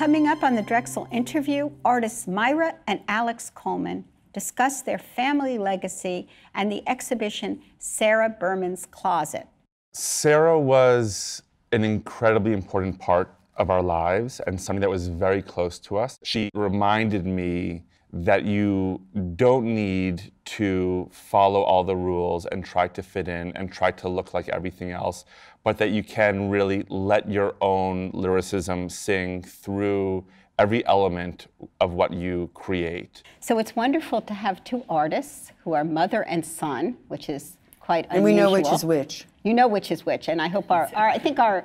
Coming up on the Drexel interview, artists Maira and Alex Kalman discuss their family legacy and the exhibition Sara Berman's Closet. Sara was an incredibly important part of our lives and something that was very close to us. She reminded me that you don't need to follow all the rules and try to fit in and try to look like everything else, but that you can really let your own lyricism sing through every element of what you create. So it's wonderful to have two artists who are mother and son, which is quite unusual. and we know which is which. You know which is which, and I hope our, our I think our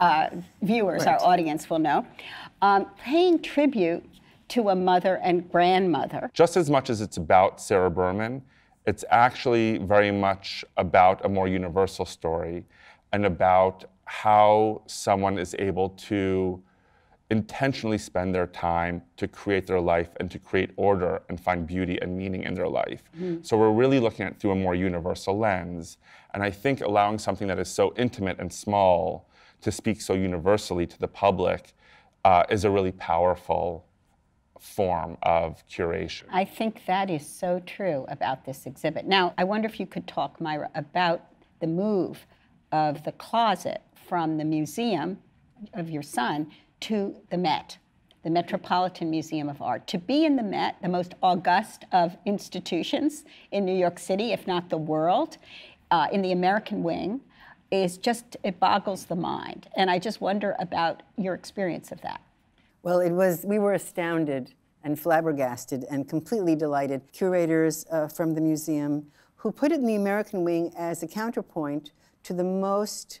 uh, viewers, Right. our audience will know. Um, paying tribute to a mother and grandmother. Just as much as it's about Sara Berman, it's actually very much about a more universal story and about how someone is able to intentionally spend their time to create their life and to create order and find beauty and meaning in their life. So we're really looking at it through a more universal lens. And I think allowing something that is so intimate and small to speak so universally to the public uh, is a really powerful form of curation. I think that is so true about this exhibit. Now, I wonder if you could talk, Maira, about the move of the closet from the museum of your son to the Met, the Metropolitan Museum of Art. To be in the Met, the most august of institutions in New York City, if not the world, uh, in the American wing, is just, it boggles the mind. And I just wonder about your experience of that. Well, it was, we were astounded and flabbergasted and completely delighted. Curators uh, from the museum who put it in the American wing as a counterpoint to the most,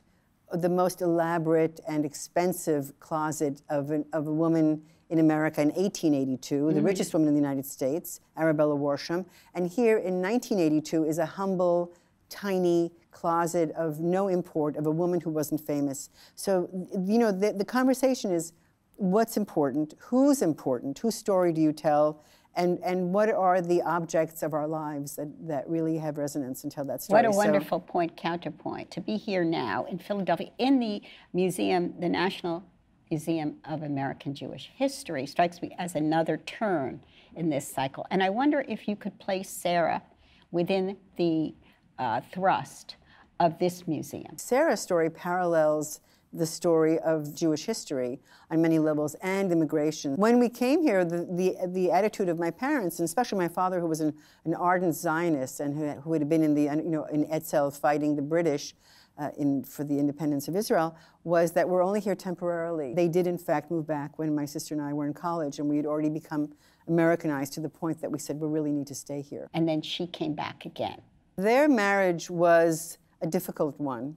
the most elaborate and expensive closet of, an, of a woman in America in 1882, the richest woman in the United States, Arabella Worsham. And here in 1982 is a humble, tiny closet of no import of a woman who wasn't famous. So, you know, the, the conversation is what's important, who's important, whose story do you tell, and, and what are the objects of our lives that, that really have resonance and tell that story. What a So- wonderful point counterpoint to be here now in Philadelphia in the museum, the National Museum of American Jewish History strikes me as another turn in this cycle. And I wonder if you could place Sara within the uh, thrust of this museum. Sara's story parallels the story of Jewish history on many levels and immigration. When we came here, the, the, the attitude of my parents, and especially my father, who was an, an ardent Zionist and who, who had been in the you know in Etzel fighting the British. Uh, in, for the independence of Israel, was that we're only here temporarily. They did, in fact, move back when my sister and I were in college, and we had already become Americanized to the point that we said we really need to stay here. And then she came back again. Their marriage was a difficult one.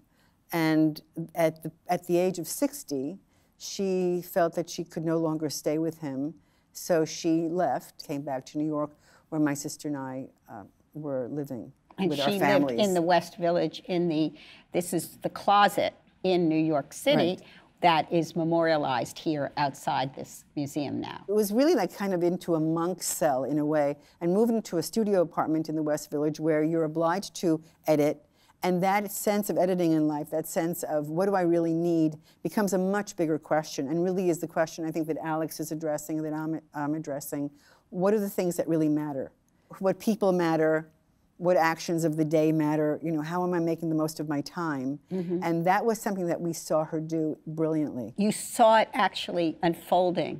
And at the, at the age of 60, she felt that she could no longer stay with him. So she left, came back to New York, where my sister and I uh, were living And with she our lived in the West Village in the, this is the closet in New York City Right. that is memorialized here outside this museum now. it was really like kind of into a monk's cell in a way, and moving into a studio apartment in the West Village where you're obliged to edit. And that sense of editing in life, that sense of what do I really need, becomes a much bigger question, and really is the question I think that Alex is addressing, that I'm, I'm addressing. What are the things that really matter? What people matter? What actions of the day matter? You know, how am I making the most of my time? Mm-hmm. And that was something that we saw her do brilliantly. You saw it actually unfolding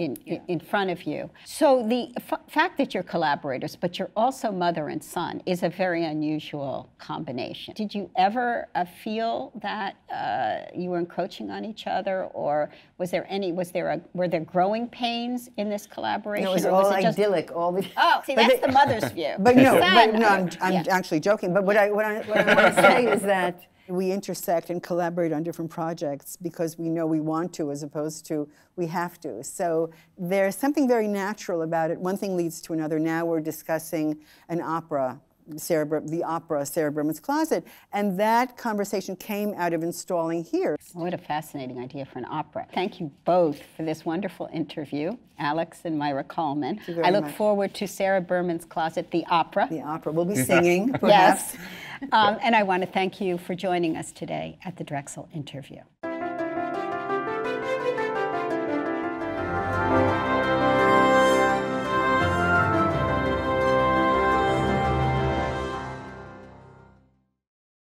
in, in, in front of you. So the f- fact that you're collaborators, but you're also mother and son, is a very unusual combination. Did you ever uh, feel that uh, you were encroaching on each other, or was there any? Was there a? Were there growing pains in this collaboration? It was all it just- idyllic. All the Oh, see, But that's the mother's view. But no, Son, but no, I'm, I'm yeah. actually joking. But what I, what I, what I want to say is that we intersect and collaborate on different projects because we know we want to as opposed to we have to. So there's something very natural about it. One thing leads to another. Now we're discussing an opera. Sara, Ber- the opera Sara Berman's Closet, and that conversation came out of installing here. What a fascinating idea for an opera. Thank you both for this wonderful interview, Alex and Maira Kalman. you very I look much. forward to Sara Berman's Closet, the opera. The opera. We'll be singing, perhaps. Yes. Um, and I want to thank you for joining us today at the Drexel interview.